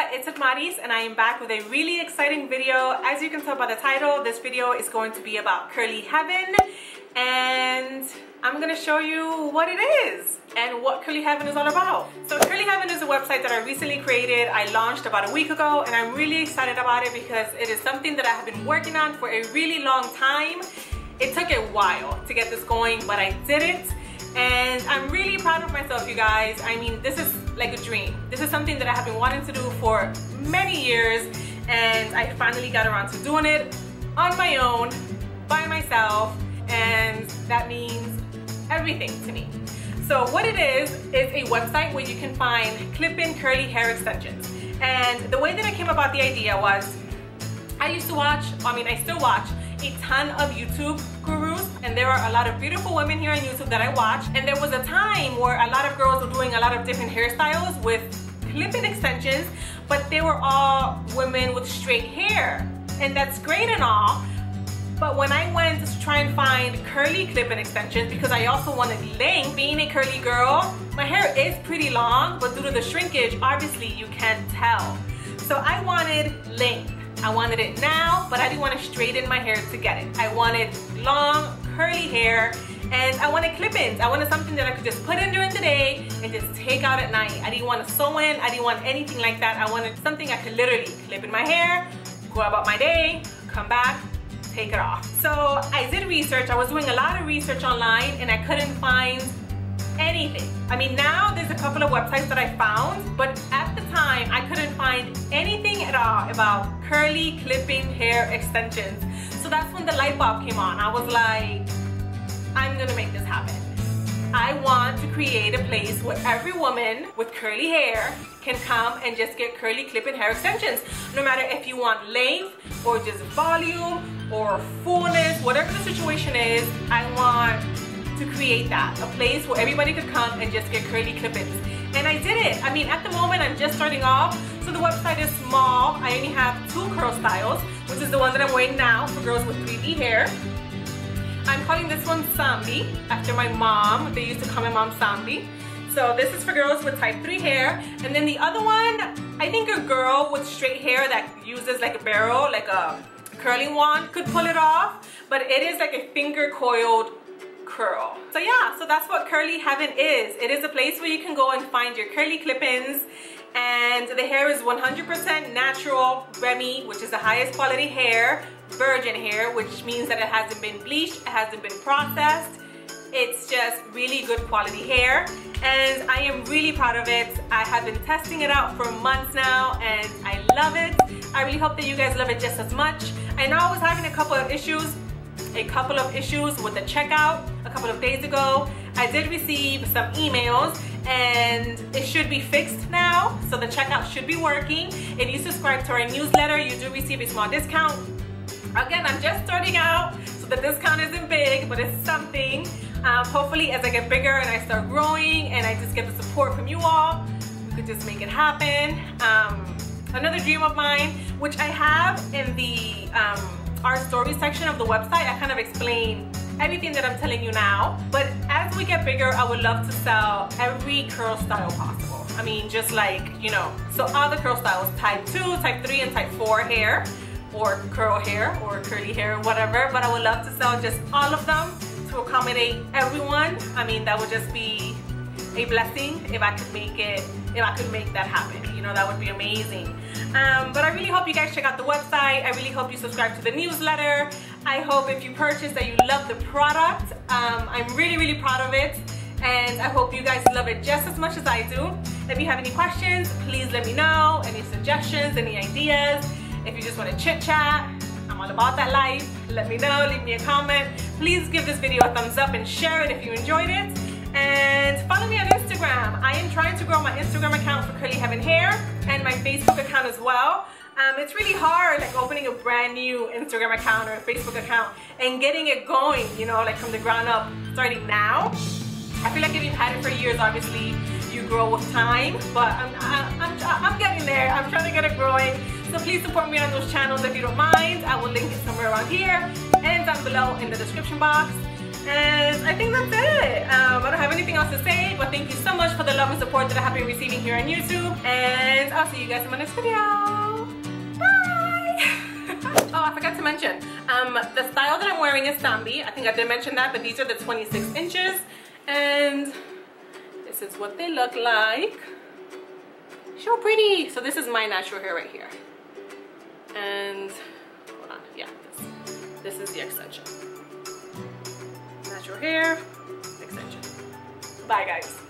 It's Edmarys and I am back with a really exciting video. As you can tell by the title, this video is going to be about Curly Heaven and I'm gonna show you what it is and what Curly Heaven is all about. So Curly Heaven is a website that I recently created. I launched about a week ago and I'm really excited about it because it is something that I have been working on for a really long time. It took a while to get this going, but I did it and I'm really proud of myself, you guys. I mean, this is like a dream. This is something that I have been wanting to do for many years and I finally got around to doing it on my own, by myself, and that means everything to me. So what it is, is a website where you can find clip-in curly hair extensions. And the way that I came about the idea was, I used to watch, I mean I still watch, a ton of YouTube gurus and there are a lot of beautiful women here on YouTube that I watch and there was a time where a lot of girls were doing a lot of different hairstyles with clip-in extensions but they were all women with straight hair and that's great and all but when I went to try and find curly clip-in extensions because I also wanted length, being a curly girl, my hair is pretty long, but due to the shrinkage, obviously you can't tell. So I wanted length. I wanted it now, but I didn't want to straighten my hair to get it. I wanted long, curly hair, and I wanted clip-ins. I wanted something that I could just put in during the day and just take out at night. I didn't want to sew in. I didn't want anything like that. I wanted something I could literally clip in my hair, go about my day, come back, take it off. So I did research. I was doing a lot of research online and I couldn't find anything. I mean, now there's a couple of websites that I found, but at time, I couldn't find anything at all about curly clip-in hair extensions. So that's when the light bulb came on. I was like, I'm gonna make this happen. I want to create a place where every woman with curly hair can come and just get curly clip-in hair extensions. No matter if you want length or just volume or fullness, whatever the situation is, I want to create that. A place where everybody could come and just get curly clip-ins. And I did it. I mean, at the moment, I'm just starting off. So the website is small. I only have two curl styles, which is the one that I'm wearing now for girls with 3D hair. I'm calling this one Sambi, after my mom. They used to call my mom Sambi. So this is for girls with type 3 hair. And then the other one, I think a girl with straight hair that uses like a barrel, like a curling wand, could pull it off. But it is like a finger coiled curl. So yeah, so that's what Curly Heaven is. It is a place where you can go and find your curly clip-ins and the hair is 100% natural Remy, which is the highest quality hair, virgin hair, which means that it hasn't been bleached, it hasn't been processed. It's just really good quality hair and I am really proud of it. I have been testing it out for months now and I love it. I really hope that you guys love it just as much. I know I was having a couple of issues a couple of issues with the checkout a couple of days ago. I did receive some emails and it should be fixed now. So the checkout should be working. If you subscribe to our newsletter, you do receive a small discount. Again, I'm just starting out, so the discount isn't big, but it's something. Um, hopefully as I get bigger and I start growing and I just get the support from you all, we could just make it happen. Um, another dream of mine, which I have in the our story section of the website, I kind of explain everything that I'm telling you now. But as we get bigger, I would love to sell every curl style possible. I mean, just like, you know, so all the curl styles, type 2, type 3, and type 4 hair, or curl hair, or curly hair, whatever. But I would love to sell just all of them to accommodate everyone. I mean, that would just be a blessing if I could make it, if I could make that happen. You know, that would be amazing. Um, but I really hope you guys check out the website. I really hope you subscribe to the newsletter. I hope if you purchase that you love the product. Um, I'm really, really proud of it. And I hope you guys love it just as much as I do. If you have any questions, please let me know. Any suggestions, any ideas. If you just want to chit chat, I'm all about that life. Let me know, leave me a comment. Please give this video a thumbs up and share it if you enjoyed it. And follow me on Instagram. I am trying to grow my Instagram account for Curly Heaven Hair and my Facebook account as well. Um, it's really hard like opening a brand new Instagram account or a Facebook account and getting it going, you know, like from the ground up, starting now. I feel like if you've had it for years, obviously you grow with time, but I'm, I'm, I'm, I'm getting there. I'm trying to get it growing. So please support me on those channels if you don't mind. I will link it somewhere around here and down below in the description box. And I think that's it. Um, I don't have anything else to say, but thank you so much for the love and support that I have been receiving here on YouTube. And I'll see you guys in my next video. Bye! oh, I forgot to mention, um, the style that I'm wearing is Sambi. I think I did mention that, but these are the 26 inches. And this is what they look like. So pretty. So this is my natural hair right here. And, hold on, yeah, this, this is the extension. Natural hair, extension. Bye guys.